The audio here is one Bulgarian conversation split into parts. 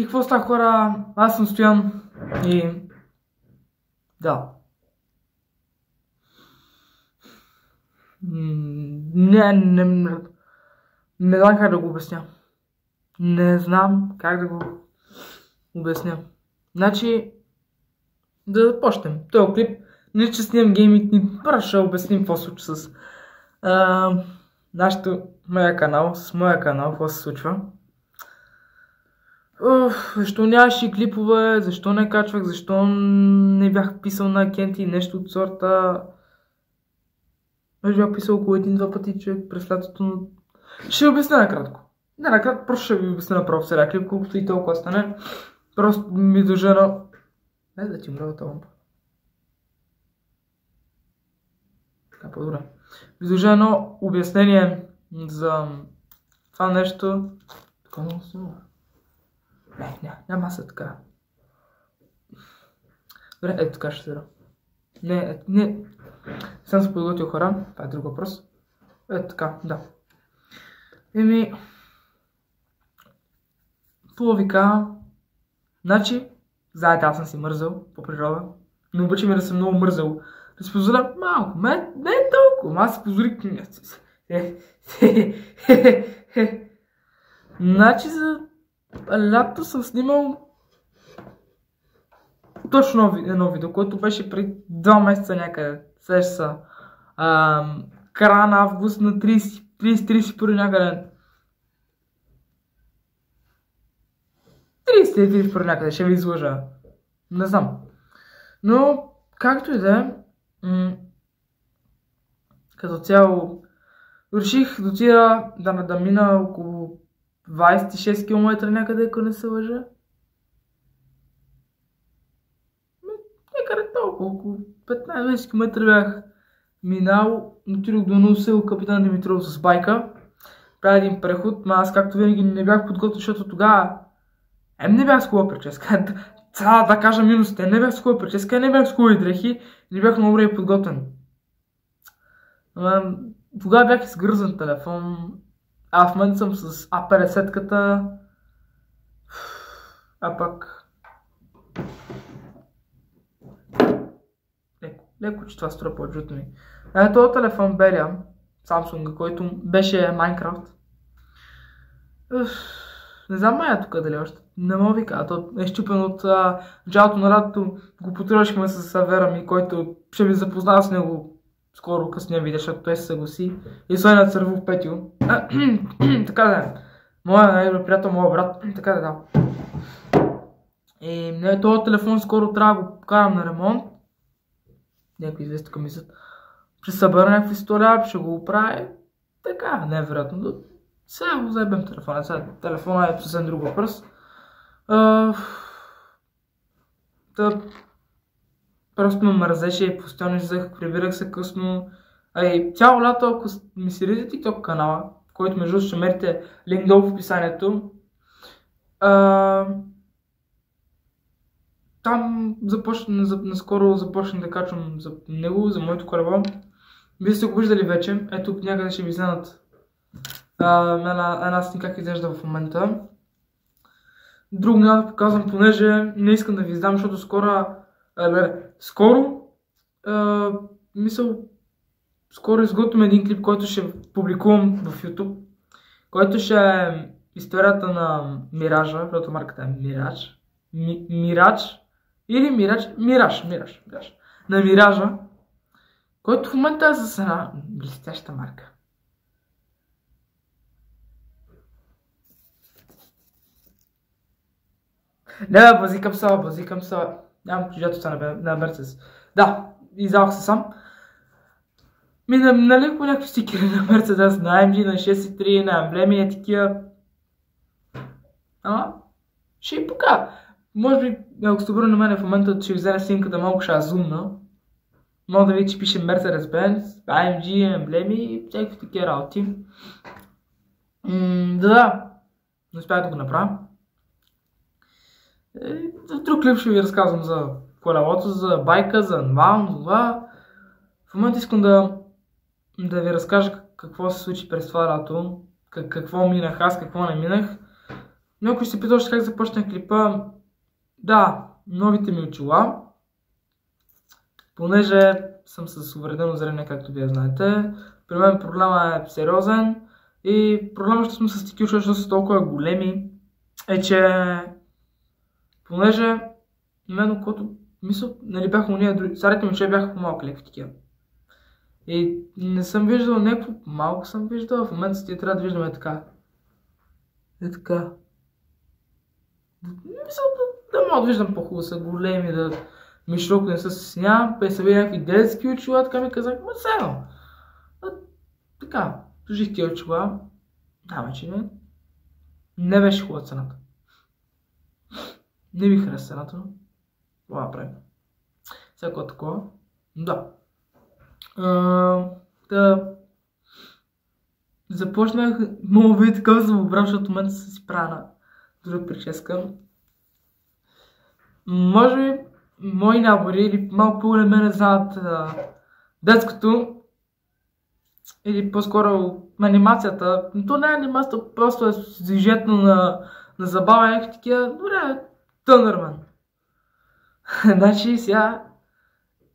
И какво става хора? Аз съм Стоян и... Да. Не, не, не, знам как да го обясня. Не знам как да го обясня. Значи, да започнем. Този клип, не че снимам гейминг, ни просто ще обясним какво случва с а, нашето, моя канал, с моя канал, какво се случва. Уф, защо нямаше клипове, защо не качвах, защо не бях писал на Кенти нещо от сорта. Може бях писал около един-два пъти човек през лятото, но ще обясня накратко. Не, накратко, просто ще ви обясня направо в клип, колкото и толкова стане. Просто ми дължа. Не да ти умра от лампа. Така, по-добре. Ви дължа едно обяснение за това нещо. Така много силно. Не, не, няма се така. Добре, ето така ще се Не, е, не. Съм се подготвил хора. Това е друг въпрос. Ето така, да. Еми, кажа? Значи, знаете, аз съм си мързал по природа. Не обичам ми да съм много мързал. Да си позволя малко, не, не е толкова. Аз си позволих... Значи за лято съм снимал точно едно видео, което беше преди два месеца някъде. Сеща са. Края на август на 30-31 някъде. 30-31 някъде, ще ви излъжа. Не знам. Но, както и да е, като цяло, реших да отида да, да мина около 26 км някъде, ако не се лъжа. Някъде толкова, около 15-20 км бях минал, отидох до Нусел капитан Димитров с байка. Правя един преход, но аз както винаги не бях подготвен, защото тогава Ем не бях с хубава прическа. Цяла да кажа минусите. Не бях с хубава прическа, не бях с хубави дрехи, не бях много добре подготвен. Тогава бях изгързан телефон, а в момента съм с А50-ката. А пак... Леко, леко, че това струва по-джуто ми. Е, този телефон Белия, Samsung, който беше Майнкрафт. Не знам мая тук дали още. Не мога ви кажа. То е щупен от джалото на радото. Го потрошихме с Савера ми, който ще ви запознава с него скоро късния видео, защото той се съгласи. И слай на Цървов Петио. така да е. Моя най-добър приятел, моя брат. така да да. И не, този телефон скоро трябва да го покарам на ремонт. Някой известни към мислят. Ще събера някакви столя, ще го оправя. Така, не е вероятно. Сега го заебем телефона. Сега телефона е съвсем друг въпрос. Та, просто ме мързеше и постоянно излезах, прибирах се късно. А и цяло лято, ако ми си редите TikTok канала, който между ще мерите линк долу в описанието, а, там започна, наскоро започна да качвам за него, за моето колело. Вие сте го виждали вече. Ето някъде ще ви изненат една, една снимка как изглежда в момента. Друго няма да показвам, понеже не искам да ви издам, защото скоро, скоро, е, мисъл, скоро изготвям един клип, който ще публикувам в YouTube, който ще е историята на Миража, защото марката е Мираж. Ми, Мираж или Мираж, Мираж, Мираж, Мираж. На Миража, който в момента е за една блестяща марка. Бе, базикам се, базикам се. Нямам чуждето на, на Мерцес. Да, издавах се сам. Ми, нали по някакви стикери на Мерцедес, на AMG, на 63, на емблеми и такива. Ама, ще и пока. Може би, ако сте на мен в момента, ще вземе снимката малко ще зумна. Мога да видите, че пише Mercedes-Benz, AMG, емблеми и всякакви такива работи. М- да, не успях да го направя. Е, в друг клип ще ви разказвам за колелото, за байка, за анвал, това. В момента искам да, да ви разкажа какво се случи през това лято, как, какво минах аз, какво не минах. някой ще се пита още как започна клипа. Да, новите ми очила. Понеже съм с увредено зрение, както вие знаете. При мен проблема е сериозен. И проблема, що сме с очила, защото са толкова големи, е, че понеже мен което мисля, нали бяха уния други, старите ми бяха по-малко леки такива. И не съм виждал някакво, малко съм виждал, в момента ти трябва да виждаме така. Е така. Мисля, да, да мога да виждам по-хубаво, са големи, да ми широко не са с сня, пе са някакви детски очила, така ми казах, ма все Така, служих тия очила, да, че не. Не беше хубава цената. Не ми хареса цената, това направим. Всяко такова. Да. да. Започнах, мога би такъв съм обрал, защото в момента си правя на друга прическа. Може би мои набори или малко по-големи мене знаят детското или по-скоро анимацията. Но то не е анимацията, просто е движението на, на забава, някакви такива. Добре, Тънърман. значи сега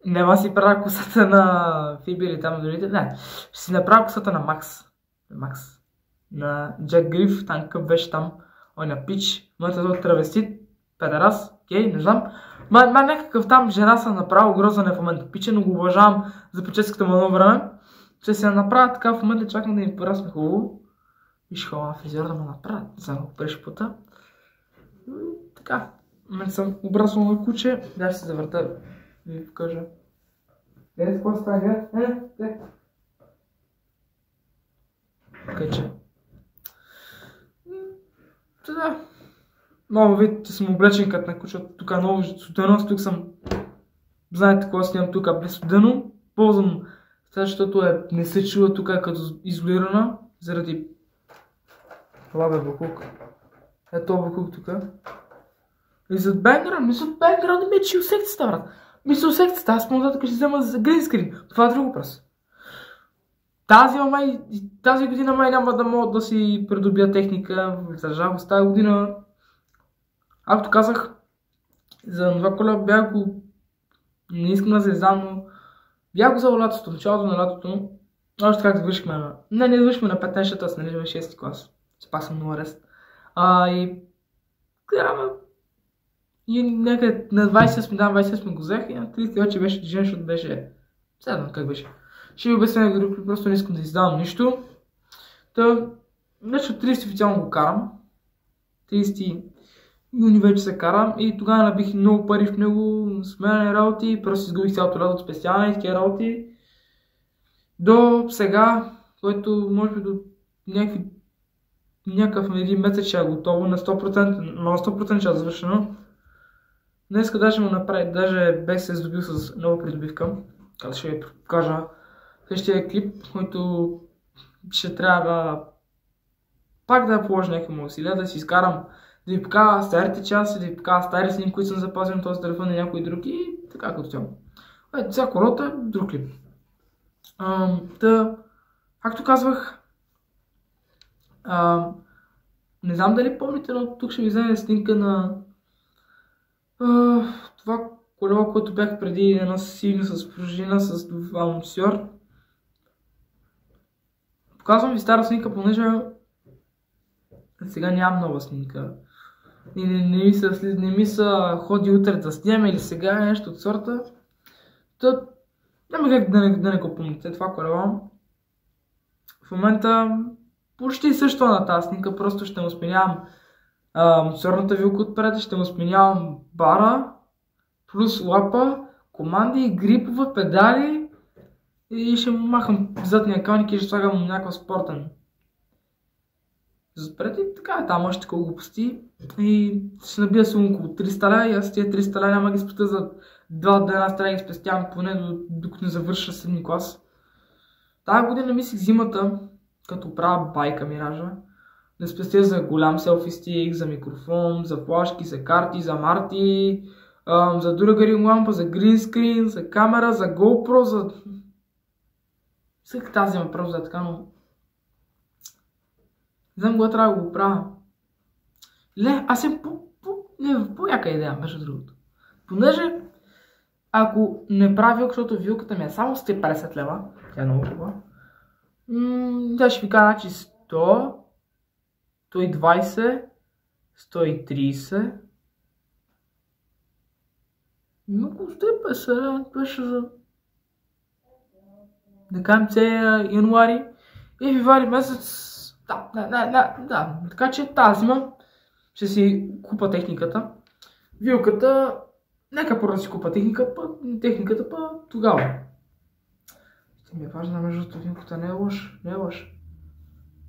няма си правя косата на Фиби или там другите. Не, ще си направя косата на Макс. Макс. На Джек Гриф, там какъв беше там. Ой, на Пич. Моята зовут травестит. Педерас. Окей, не знам. Ма, някакъв там жена съм направил грозане в момента пиче, но го уважавам за прическата му време. Ще се направя така в момента чакам да ми порасне хубаво. Ходя на фризера да му направят. Не знам беше пута. Така. Мен съм обраснал на куче. Да, ще се завърта. Ви покажа. Гледай какво става, гледай. Е, гледай. Каче. Да. Много вид съм облечен като на куче. Тук е много студено. Тук съм... Знаете какво снимам тук без студено. Ползвам защото е, не се чува тук е като изолирана. Заради това бе бакук. Ето бакук тук. И зад бенграунд, мисля, бенграунд ми е чил секцията, брат. Мисля, секцията, аз по-нататък ще взема за гринскрин. Това е друг въпрос. Тази, май, тази година май няма да мога да си придобия техника. За жалост, тази година, както казах, за това коля бях го... Не искам да се знам, но бях го за лятото, началото на лятото. Още как завършихме на... Не, не завършихме на 15 аз нали, 6 клас. Спасам много арест. А, и... Гледаме и някъде на 28, да, 28 го взех и на 30 вече беше движен, защото беше... Седно, как беше. Ще ви обясня някой друг, просто не искам да издавам нищо. Та, вече от 30 официално го карам. 30 юни вече се карам и тогава набих много пари в него, сменяне работи, просто изгубих цялото лято от специални такива работи. До сега, който може би до някакви някакъв един месец ще е готово, на 100%, на 100% ще е завършено. Днеска даже му направи, даже бех се здобил с нова придобивка, като ще ви покажа следващия клип, който ще трябва пак да положа някакви му усилия, да си изкарам, да ви покажа старите части, да ви покажа стари снимки, които съм запазил на този телефон и някои други и така като цяло. Ето, сега колата е друг клип. Та, както казвах, не знам дали помните, но тук ще ви вземе снимка на това колело, което бях преди едно силно с пружина, с амбусьор. Показвам ви стара снимка, понеже сега нямам нова снимка. И не, не, ми се, не ми се ходи утре да снимам или сега нещо от сорта. То, няма как да не, да не го помните това колело. В момента почти също на тази снимка, просто ще му сменявам моторната вилка отпред, ще му сменявам бара, плюс лапа, команди, грипове, педали и ще му махам задния калник и ще слагам някакъв спортен. Запред и така е, там още такова глупости. И ще набия се около 300 ля и аз тия 300 ля няма ги спестя за два дена, трябва да ги спестявам поне докато не завърша седми клас. Тая година мислих зимата, като правя байка миража, да спестя за голям селфи стик, за микрофон, за флашки, за карти, за марти, за друга лампа, за гринскрин, за камера, за GoPro, за... Всеки тази просто за така, но... Не знам кога трябва да го правя. Не, аз съм по, по, не, по-яка идея, между другото. Понеже, ако не правя, защото вилката ми е само 150 лева, тя е много хубава, тя ще ви кажа, значи 100, 120, 130, но около 150 беше за да кажем целия януари и февруари месец. Да, да, да, да, да. Така че тази зима ще си купа техниката. Вилката, нека първо си купа техника, па, техниката па тогава. Ще ми е важно, между другото, вилката не е лош, не е лош.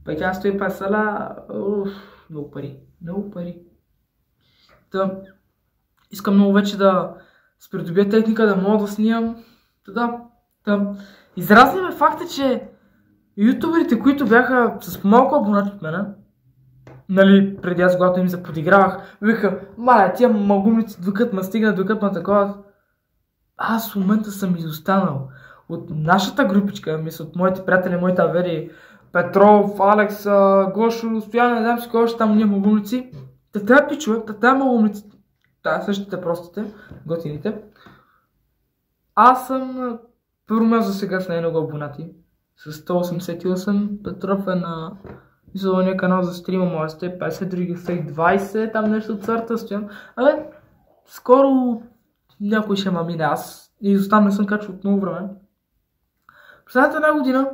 Па тя стои 50 ла, много пари, много пари. Та, искам много вече да се техника, да мога да снимам. Та да, да. Изразни ме факта, че ютуберите, които бяха с малко абонати от мене, нали, преди аз, когато им се подигравах, викаха, маля, тия малгумници, докато ме стигнат, докато ме такова. Аз в момента съм изостанал. От нашата групичка, мисля, от моите приятели, моите авери, Петров, Алекс, Гошо, Стоян, не знам си кой още там ние малгумници. Та тези пичове, та тези малгумници, та същите простите, готините. Аз съм първо място за сега с най-много абонати. С 188. Петров е на Изолания канал за стрима моя 150, други 120, там нещо от сорта стоям. Абе, скоро някой ще мамине аз. И оставам не съм качвал от много време. Последната една година,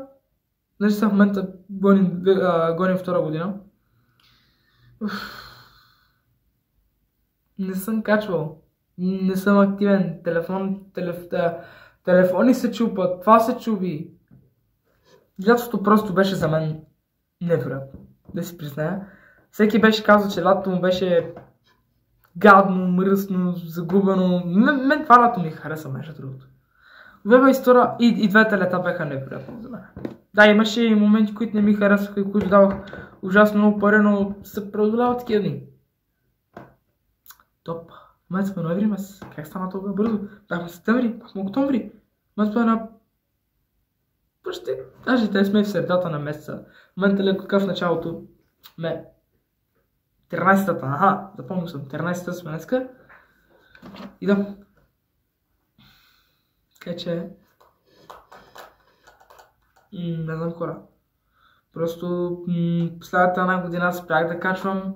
значи в момента гоним, гоним втора година, не съм качвал. Не съм активен. Телефон, телеф, телефони се чупат, това се чуби. Лятото просто беше за мен невероятно, да си призная. Всеки беше казал, че лятото му беше гадно, мръсно, загубено. Мен, мен това лято ми хареса, между другото. Веба история и, и двете лета бяха невероятно за мен. Да, имаше и моменти, които не ми харесваха и които давах ужасно много пари, но се преодоляват такива дни. Топ. Май сме ноември месец. Как стана толкова бързо? Бяхме септември, бяхме октомври. Май сме на... Почти. Даже те сме в средата на месеца. Момента леко така в началото. Ме. 13-та. Аха, запомнил съм. 13-та сме днеска. И да. Така че... не знам хора. Просто последната една година спрях да качвам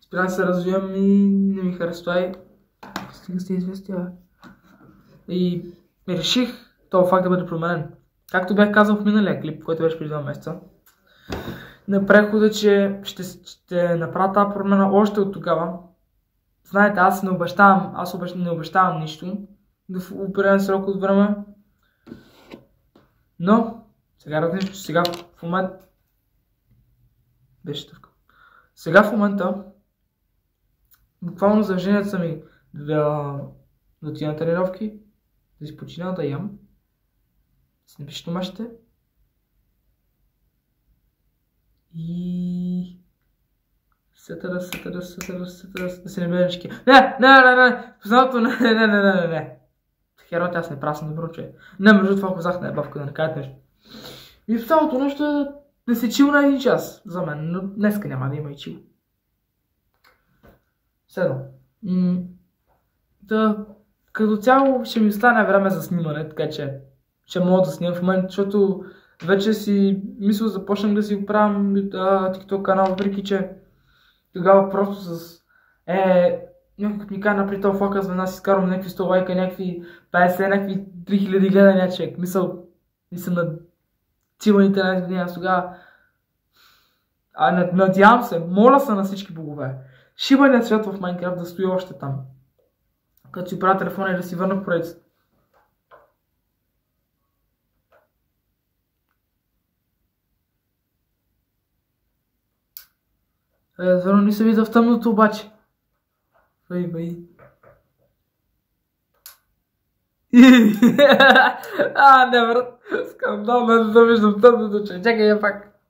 спрях да се развивам и не ми харесва това и стига сте известия. И реших този факт да бъде променен. Както бях казал в миналия клип, който беше преди 2 месеца, на прехода, че ще, направя тази промена още от тогава. Знаете, аз не обещавам, аз не обещавам нищо в определен срок от време. Но, сега различно, сега в момента беше тъвка. Сега в момента буквално задълженията са ми да, да отида на тренировки, да си почина, да ям, да си напиша домашните и сетара, сетара, сетара, сетара, да се не бъдеш Не, не, не, не, познато, не, не, не, не, не, не. Хероте, аз не правя съм добро, че. Не, между това казах на ебавка да не кажете нещо. И в цялото нещо е да се чил на един час за мен, но днеска няма да има и чил. Седно. да, като цяло ще ми остане време за снимане, така че ще мога да снимам в момента, защото вече си мисля започнах да си го правим TikTok канал, въпреки че тогава просто с е, някой ми кажа напри този фокус, веднага си изкарвам някакви 100 лайка, някакви 50, някакви 3000 гледания, човек. Мисъл, мисъл на циваните на години, аз тогава а, надявам се, моля се на всички богове шибаният свят в Майнкрафт да стои още там. Като си правя телефона и да си върна поредицата. Е, верно не се вижда в тъмното обаче. Бай, бай. а, не, брат. Скандал, не да виждам тъмното, че. Чакай я пак.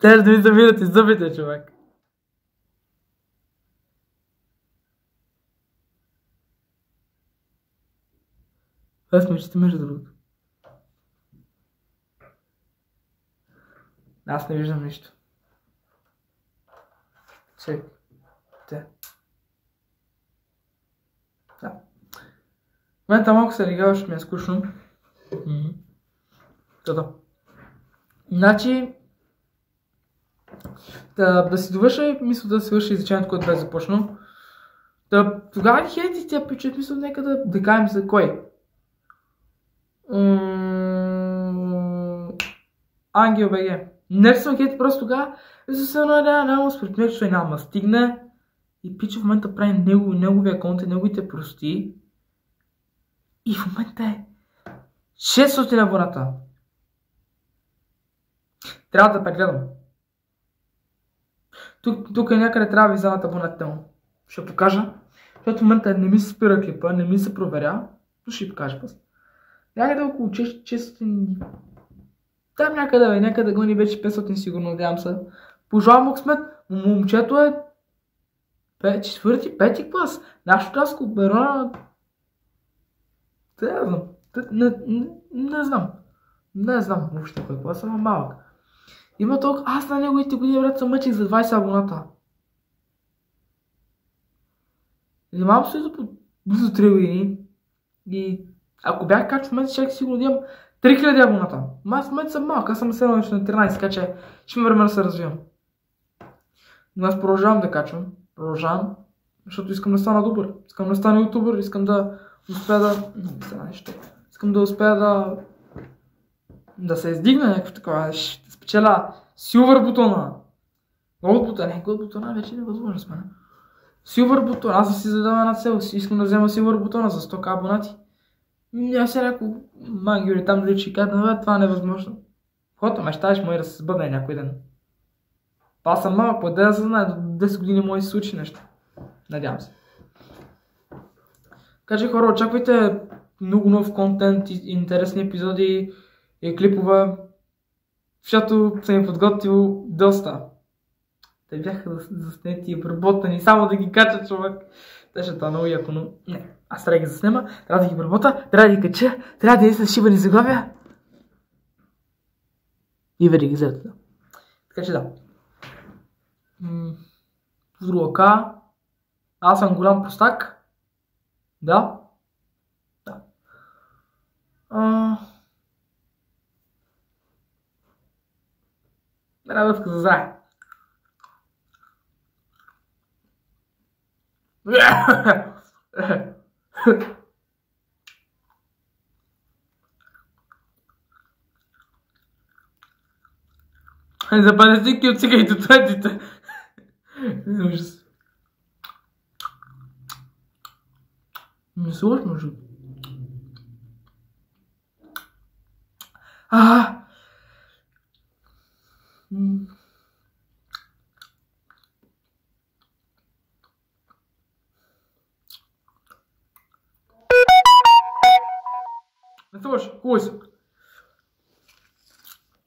Те да ви завират и зъбите, човек. Това е смешите между другото. Аз не виждам нищо. Те. Да. В момента малко се ригава, ще ми е скучно. Да, Значи, да, да си довърша мисля да свърши изречението, което бе започнал. Да, тогава ни хейти тя пича, мисля, нека да, да кажем за кой. Ангел БГ. Не съм хейти просто тогава, за се надява, няма според мен, че няма стигне. И пича в момента прави него, неговия контент, неговите прости. И в момента е 600 абоната. Трябва да прегледам. Тук, тук е някъде трябва да ви вземат абонатите. Ще покажа. Защото в момента не ми се спира клипа, не ми се проверя. Но ще ви покажа пъс. Някъде около 600... Там някъде, бе, някъде гони вече 500 сигурно, надявам се. Пожелавам му късмет. Момчето е четвърти, пети клас. Нашето клас Берона... Не знам. Не, не, не знам. Не знам въобще кой клас, ама малък. Има толкова... Аз на неговите години, брат, съм мъчих за 20 абоната. Занимавам се за близо 3 години. И ако бях качвал момента, ще сигурно да имам 3000 абоната. Ма аз в момента съм малък, аз съм 7 на 13, така че ще ме време да се развивам. Но аз продължавам да качвам. Продължавам, защото искам да стана добър. Искам да стана ютубър, искам да успея да... Не, нещо. Искам да успея да... Да се издигна някакво такова, да спечеля силвър бутона. Голд бутона, не, голд бутона вече не е възможно с мен. Силвър бутон, аз да си задам една цел, искам да взема силвър бутона за 100к абонати. Аз се някой мангюри там дали ще кажат, това е възможно. Хото мечтаеш може да се сбъдне някой ден. Аз съм малък, по да знае, до 10 години може да се случи нещо. Надявам се. Така хора, очаквайте много нов контент, интересни епизоди и клипове, защото съм им подготвил доста. Те бяха заснети и обработени, само да ги кача човек. Те ще това много яко, но не. Аз трябва да ги заснема, трябва да ги обработа, трябва да ги кача, трябва да са шибани заглавия. И вери ги зърта. Така че да. Вруака. Аз съм голям простак. Да. Да. А... Радовка за зрай. За палестинки от сега и до третите. Ужас. Не слушаш, може. А! Хубаво си.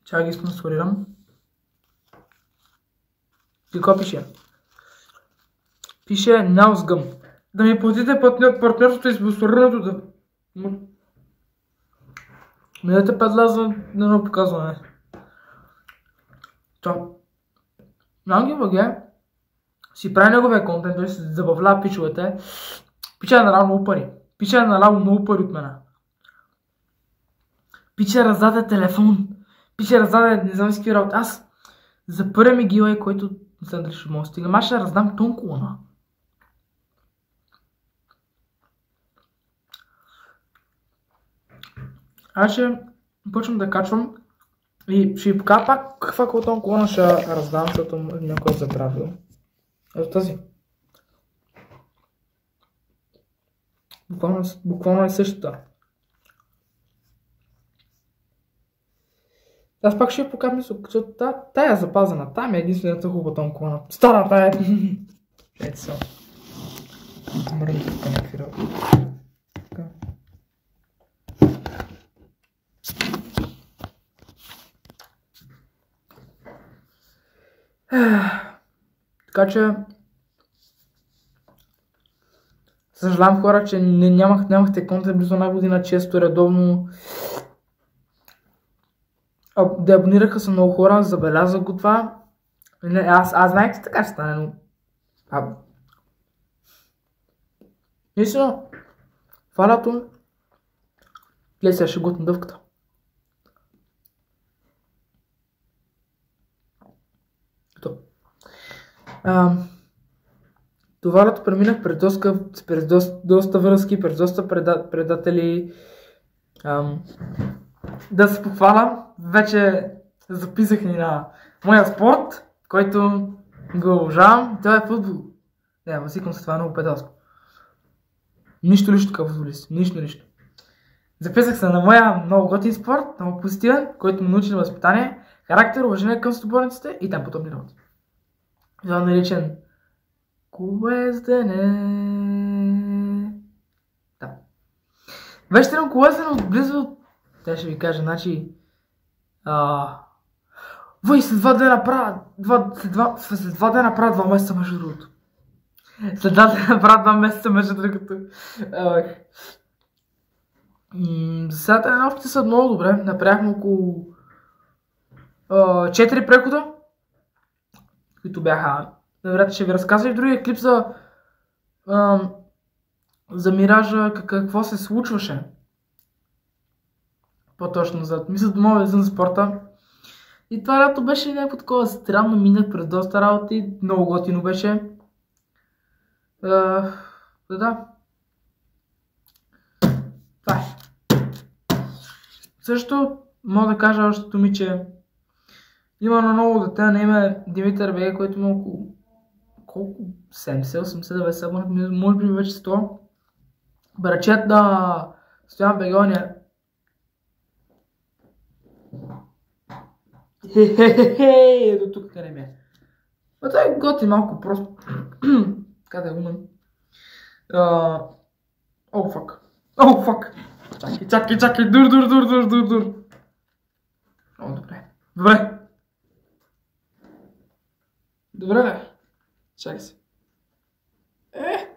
Чакай ги спонсорирам. Какво пише? Пише Наусгъм. Да ми платите партньорството и спонсорирането да... Ми дайте 5 лаза на едно показване. То. Манги БГ си прави неговия контент, той се забавлява пичовете. Пича е наляво много пари. Пича е много пари от мене. Пича раздаде телефон. Пича раздаде не знам какви работи. Аз за първия ми гилай, който не знам дали ще мога стига. Аз ще раздам тон колона. Аз ще почвам да качвам и ще ви покажа пак каква тон колона ще раздам, защото някой е забравил. Ето тази. Буквално, буквално е същата. Аз пак ще я покажа, защото тая е запазена. Тая ми е единствената хубава тонкона. Старата е. Ето са. Мръдна тук някакви работи. Така че Съжалявам хора, че не, нямах, нямахте контент близо една година често, редовно. Деабонираха се много хора, забелязах го това. Не, аз, аз знаех, че така ще стане, но... А... Наистина, това лято... Гледай сега ще готвим дъвката. Ето. А, това лято преминах през доста, през доста, доста връзки, през доста преда, предатели. Ам, да се похваля, вече записах ни на моя спорт, който го обожавам. Това е футбол. Не, възикам се, това е много педалско. Нищо лично такъв футболист. Нищо, нищо. Записах се на моя много готин спорт, много позитивен, който ме научи на възпитание, характер, уважение към съборниците и там подобни работи. Това е наричан колездене. Да. Вече тренирам колездене отблизо. Тя ще ви кажа, значи... А... Вой, след два дена правя... Два, след, два, след дена правя два месеца между другото. След два дена правя два месеца между другото. За сега тренировките са много добре. Направихме около 4 прехода, които бяха вероятно ще ви разказва и в другия клип за, а, за миража какво се случваше. По-точно за мисля да мога за спорта. И това лято беше някакво такова странно, минах през доста работи, много готино беше. Да, да. Това е. Също мога да кажа още ми, че има на ново дете на име Димитър Беге, който има около колко? 70, 80, 90, може би вече 100. Брачет на Стоян Бегония. Хе-хе-хе, до тук къде ми е. А той е готи малко просто. Къде е умен? О, фак. О, фак. Чакай, чакай, чакай. Дур, дур, дур, дур, дур, дур. О, добре. Добре. Добре, Чакай се. Е!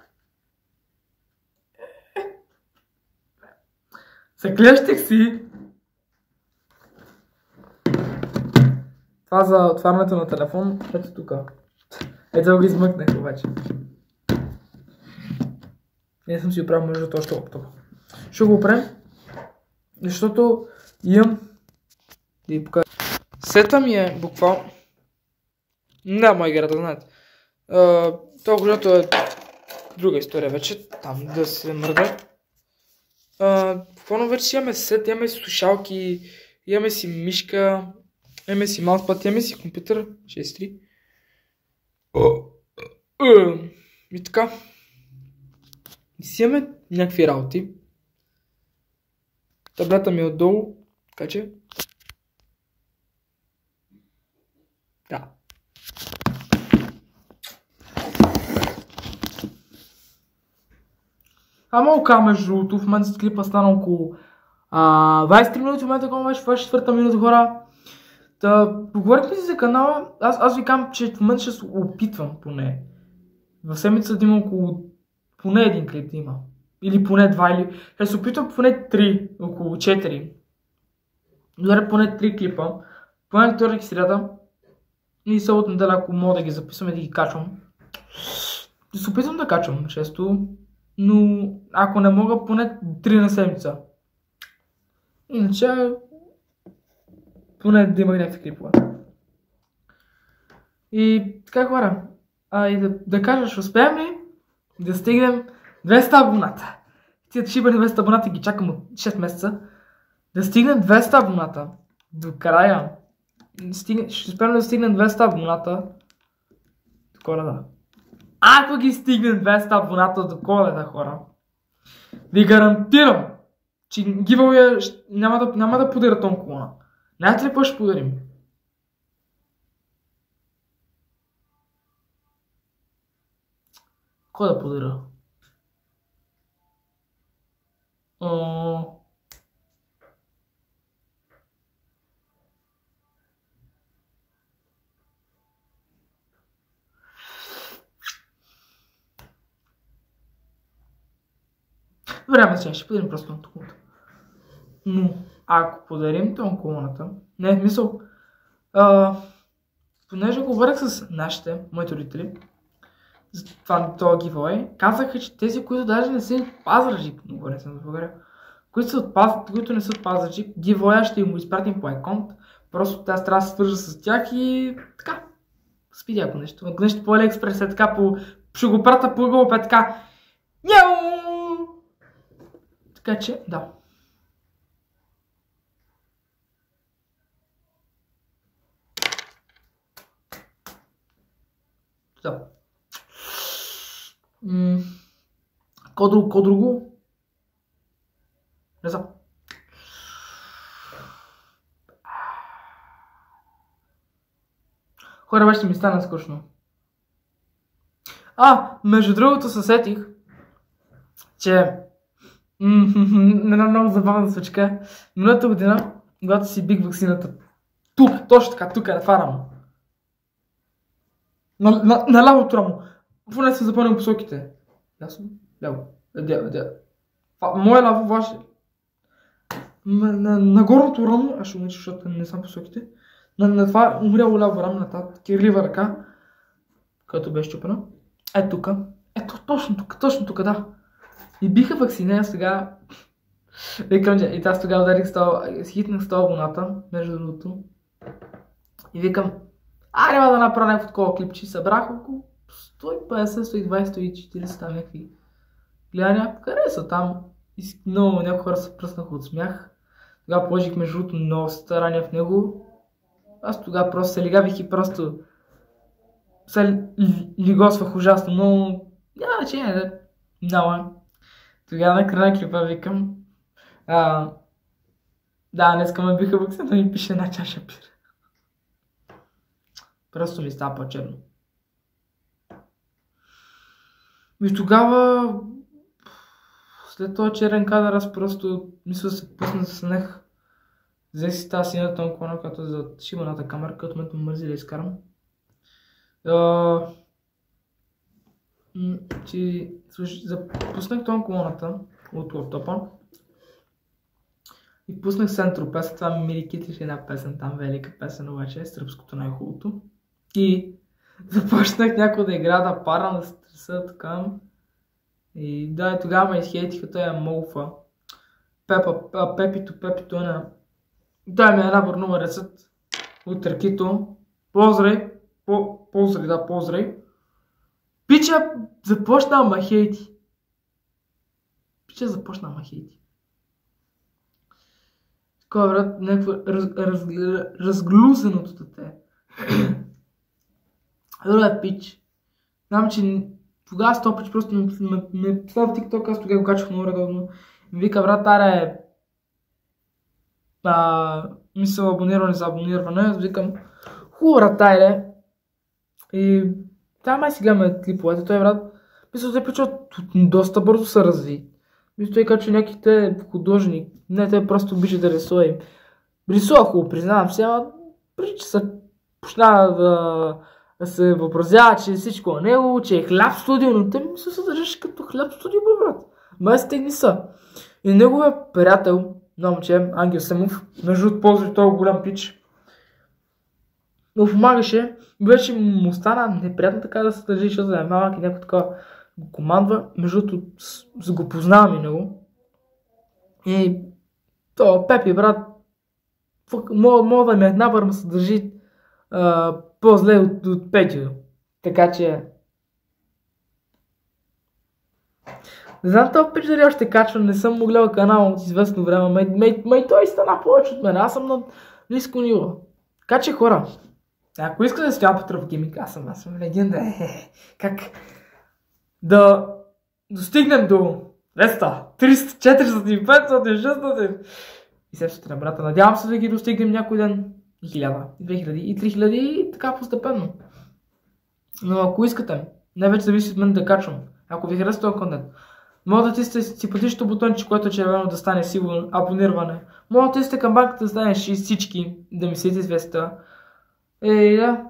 Е! Заклещих си! Това за отварянето на телефон, ето тук. Ето го измъкнах обаче. Не съм си оправил между още лаптоп. Ще го опрем, защото имам да ви покажа. Сета ми е буквално... Не, мой игра да знаете. Това голямото е друга история вече. Там да се мърда. Буквално вече имаме сет, имаме си слушалки, имаме си мишка, маунтпад, имаме си компютър 6.3. И така. И си имаме някакви работи. Таблета ми е отдолу, така че. Да. А малко ка между другото, в момента клипа стана около а, 23 минути, в момента когато беше в четвърта минута хора. Та, поговорихме си за канала, аз, аз ви казвам, че в момента ще се опитвам поне. В седмица да има около поне един клип да има. Или поне два, или ще се опитвам поне три, около четири. Добре, поне три клипа. Поне вторник и среда. И събота неделя, ако мога да ги записвам и да ги качвам. Да се опитвам да качвам често но ако не мога, поне 3 на седмица. Иначе, поне да има някакви клипове. И така хора, а и да, да кажа, успеем ли да стигнем 200 абоната? Тия шибани 200 абоната ги чакам от 6 месеца. Да стигнем 200 абоната до края. ще успеем да стигнем 200 абоната до коледа. Ако ги стигнем 200 абоната до коледа, хора, ви гарантирам, че гивалия няма да, няма да подаря тон. Знаете ли какво ще подарим? Кой да подаря? О... Време сега ще подарим просто на тухлата. Но, ако подарим тонколоната, не, мисъл, а, понеже говорех с нашите, моите родители, за това, това giveaway, казаха, че тези, които даже не са от Пазарджик, но говоря съм за България, които, са от Паз, които не са от Пазарджик, giveaway ще им го изпратим по аккаунт, просто тази трябва да се свържа с тях и така, спиди ако нещо. Ако нещо по Алиекспрес е така, по... ще го прата по Google, така, Няу! Така че, да. Да. М- Ко друго, ко друго? Не знам. Хора, беше ми стана скучно. А, между другото се сетих, че една много забавна случка. Миналата година, когато си бих вакцината, тук, точно така, тук е на фара му. На, на, на лявото рамо. Поне съм запълнил посоките. Ясно? Ляво. Дяво, дяво. Мое ляво, ваше. На, на, на горното рамо, аз ще го защото не съм посоките. На, на това умряло ляво рамо, на тази кирлива ръка, която беше чупена. Е тук. Ето точно тук, точно тук, да. И биха вакцина, сега... Викам, че и аз тогава ударих стол, хитнах стол абоната, между другото. И викам, аре да направя някакво такова клипче. Събрах около 150, 120, 140 там някакви гледания. Хареса там. И много някои хора се пръснаха от смях. Тогава положих между другото много старания в него. Аз тогава просто се лигавих и просто се лигосвах ужасно, но няма значение. Много. Тогава на края клипа викам, а, да, днеска ме биха букса, да ми пише една чаша пир. Просто ми става по-черно. И тогава, след този черен кадър, аз просто мисля се пусна да снех. Взех си тази синята тонкона, която е за шибаната камера, като ме мързи да изкарам. Uh, че запуснах тон колоната от лаптопа и пуснах Сентропес, това ми Мири Китиш една песен, там велика песен, обаче е сръбското най-хубавото. И започнах някой да игра да пара, да стреса така. И да, тогава ме изхейтиха, той е Молфа. Пепа, Пепито, Пепито е на... Дай ми една бърнува рецет от Ракито. Поздрай, по, поздрай, да, поздрай. Пича започна ма хейти. Пича започна ма хейти. Такова, брат, някакво раз, раз, разглузеното дете. Друга пич. Знам, че тогава с пич просто ме, това в TikTok, аз тогава го качвах много редовно. Вика, брат, аре, а, мисъл абониране за абониране. Аз викам, хубаво, брат, тайре. И там май сега ме клиповете, той брат, мисля, че пича доста бързо се разви. Мисля, той качва някаките художник. Не, те просто обича да рисува. Рисува хубаво, признавам се, ама преди че се почна да се въобразява, че всичко е него, че е хляб студио, но те ми се съдържаш като хляб студио, бе, брат. Май не са. И неговия приятел, на момче, Ангел Семов, между от ползва този голям пич, но помагаше, вече му стана неприятно така да се държи, защото е малък и някой така го командва. Между другото, го познавам и него. И то, Пепи, брат, мога, мога да ми е набър, ма се държи а, по-зле от, от Петио. Така че... Не знам това пич дали още качвам, не съм му канал от известно време, май, май, май той стана повече от мен, аз съм на ниско ниво. Така че хора, ако искаш да стоя по тръвгимик, аз съм, аз съм легенда. Е, как да достигнем до 200, 300, 400, 500, 600 и следващата брата. Надявам се да ги достигнем някой ден 1000, и 2000, и 3000 и така постепенно. Но ако искате, не вече зависи от мен да качвам. Ако ви харесва този контент, може да тисте симпатичното бутонче, което е червено да стане сигурно абониране. Може да тисте камбанката да стане всички, да ми следите известта. Е, да.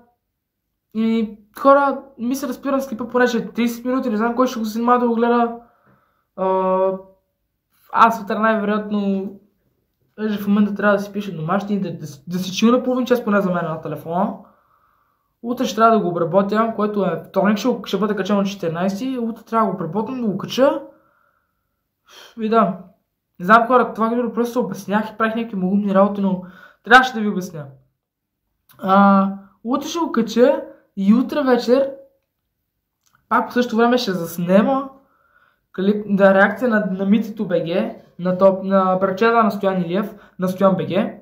И хора, ми се разпирам с клипа понеже 30 минути, не знам кой ще го занимава да го гледа. А, аз утре най-вероятно Даже в момента трябва да си пише домашни, да, да, да си чил на половин час поне за мен на телефона. Утре ще трябва да го обработя, което е вторник, ще, ще бъде качено на 14. Утре трябва да го обработвам, да го кача. И да. Не знам хора, това видео просто обяснях и правих някакви малумни работи, но трябваше да ви обясня. А, утре ще го кача и утре вечер пак по същото време ще заснема клип, да, реакция на, на Митито БГ, на, топ, на брачета на Стоян Илиев, на Стоян БГ.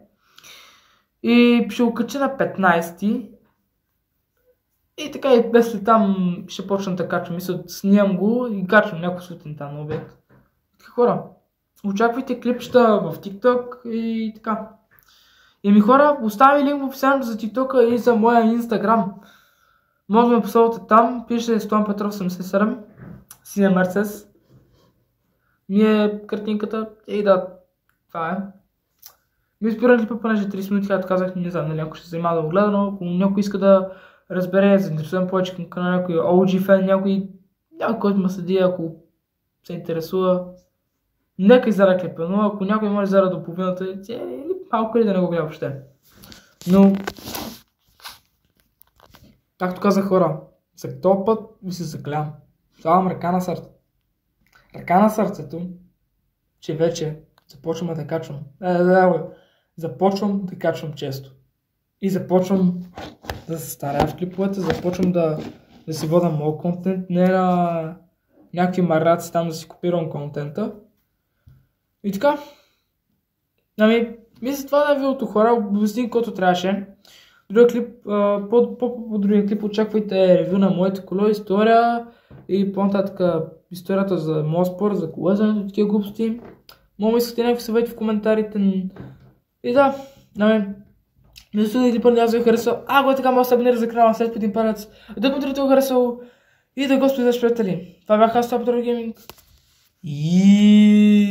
И ще го кача на 15 и така и без там ще почна да качвам. Мисля, снимам го и качвам някой сутринта на обед. Така хора, очаквайте клипчета в TikTok и така. И ми хора, остави линк в описанието за TikTok и за моя Instagram. Може да ме последвате там, пише Стоян Петров 77, синя Мерцес. Ми е картинката и да, това е. Ми спирам клипа понеже 30 минути, както казах, не знам, нали, ако ще се занимава да го гледа, но ако някой иска да разбере, заинтересувам повече към канала, някой OG фен, някой, някой, който ме следи, ако се интересува, нека иззара клипа, но ако някой може да до половината, е, или малко или да не го гледа въобще. Но, както казах хора, за този път ви се заклявам. Слагам ръка на сърце. Ръка на сърцето, че вече започвам да качвам. Е, започвам да качвам често. И започвам да се старая в клиповете, започвам да, да си вода моят контент, не на някакви мараци там да си копирам контента. И така. Ами, мисля това да е видеото хора, обясних каквото трябваше. Другия клип, по, по, по другия клип очаквайте ревю на моите коло, история и по-нататък историята за моят спор, за колезането, такива глупости. Мога искате някакви съвети в коментарите. И да, ами, мисля да един път аз ви харесал. А, го е така, може да се абонира за канала, след един палец. Да коментирате го харесал. И да господи за приятели. Това бях аз, Топатор Гейминг. И...